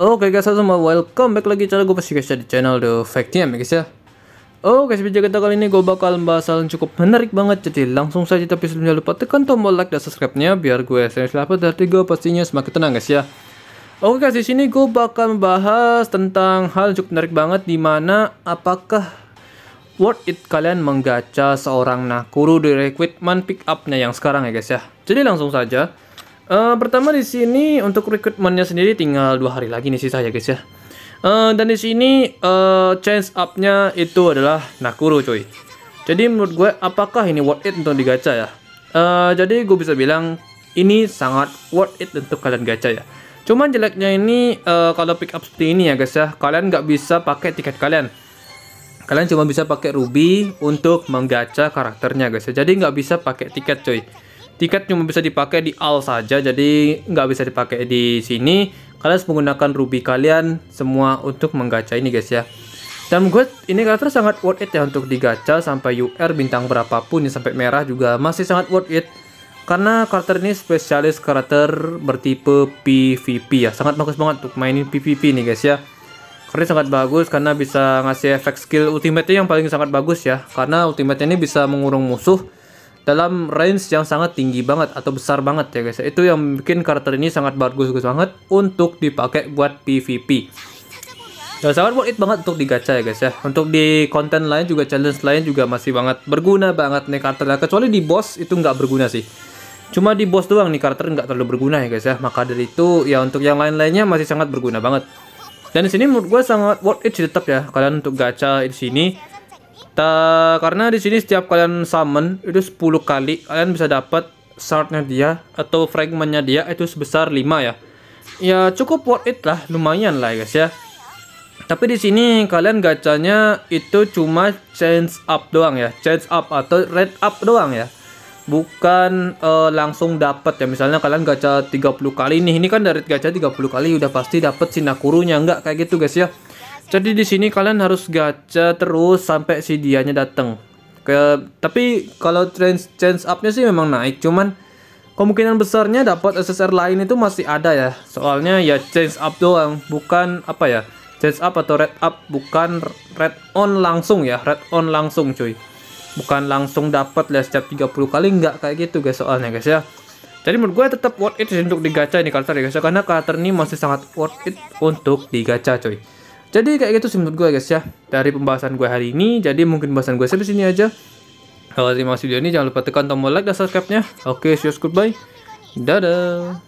Oke guys, semua welcome back lagi channel gue pasti guys di channel The Fact ya guys ya. Oke, guys, video kita kali ini gue bakal bahas hal yang cukup menarik banget jadi langsung saja tapi sebelumnya lupa tekan tombol like dan subscribe-nya biar gue sering dapat dari gue pastinya semakin tenang guys ya. Oke guys, di sini gue bakal membahas tentang hal yang cukup menarik banget di mana apakah worth it kalian menggacha seorang Nakuru di recruitment pick up-nya yang sekarang ya guys ya. Jadi langsung saja Uh, pertama di sini untuk rekrutmennya sendiri tinggal dua hari lagi nih sisa ya guys ya. Uh, dan di sini uh, chance up-nya itu adalah Nakuru cuy. Jadi menurut gue apakah ini worth it untuk digacha ya? Uh, jadi gue bisa bilang ini sangat worth it untuk kalian gacha ya. Cuman jeleknya ini uh, kalau pick up seperti ini ya guys ya, kalian nggak bisa pakai tiket kalian. Kalian cuma bisa pakai ruby untuk menggacha karakternya guys ya. Jadi nggak bisa pakai tiket cuy tiket cuma bisa dipakai di all saja jadi nggak bisa dipakai di sini. Kalian harus menggunakan ruby kalian semua untuk menggacha ini guys ya. Dan gue ini karakter sangat worth it ya untuk digacha sampai UR bintang berapapun ya sampai merah juga masih sangat worth it. Karena karakter ini spesialis karakter bertipe PvP ya. Sangat bagus banget untuk mainin PvP nih guys ya. Karena sangat bagus karena bisa ngasih efek skill ultimate yang paling sangat bagus ya. Karena ultimate ini bisa mengurung musuh dalam range yang sangat tinggi banget atau besar banget ya guys. Itu yang bikin karakter ini sangat bagus-bagus banget untuk dipakai buat PvP. Dan sangat worth it banget untuk digacha ya guys ya. Untuk di konten lain juga challenge lain juga masih banget berguna banget nih karakternya. Kecuali di boss itu nggak berguna sih. Cuma di boss doang nih karakter nggak terlalu berguna ya guys ya. Maka dari itu ya untuk yang lain-lainnya masih sangat berguna banget. Dan di sini menurut gue sangat worth it sih tetap ya kalian untuk gacha di sini Ta karena di sini setiap kalian summon itu 10 kali kalian bisa dapat shardnya dia atau fragmentnya dia itu sebesar 5 ya. Ya cukup worth it lah, lumayan lah guys ya. Tapi di sini kalian gacanya itu cuma change up doang ya, change up atau red up doang ya. Bukan uh, langsung dapat ya. Misalnya kalian gacha 30 kali nih, ini kan dari gacha 30 kali udah pasti dapat sinakurunya enggak kayak gitu guys ya. Jadi di sini kalian harus gacha terus sampai si dianya datang. Ke tapi kalau chance chance up-nya sih memang naik, cuman kemungkinan besarnya dapat SSR lain itu masih ada ya. Soalnya ya chance up doang, bukan apa ya? Chance up atau red up bukan red on langsung ya, red on langsung cuy. Bukan langsung dapat lah setiap 30 kali enggak kayak gitu guys soalnya guys ya. Jadi menurut gue tetap worth it untuk digacha ini karakter ya guys karena karakter ini masih sangat worth it untuk digacha cuy. Jadi kayak gitu sih menurut gue guys ya dari pembahasan gue hari ini. Jadi mungkin pembahasan gue sampai sini aja. Kalau terima kasih video ini jangan lupa tekan tombol like dan subscribe-nya. Oke, okay, see you goodbye. Dadah.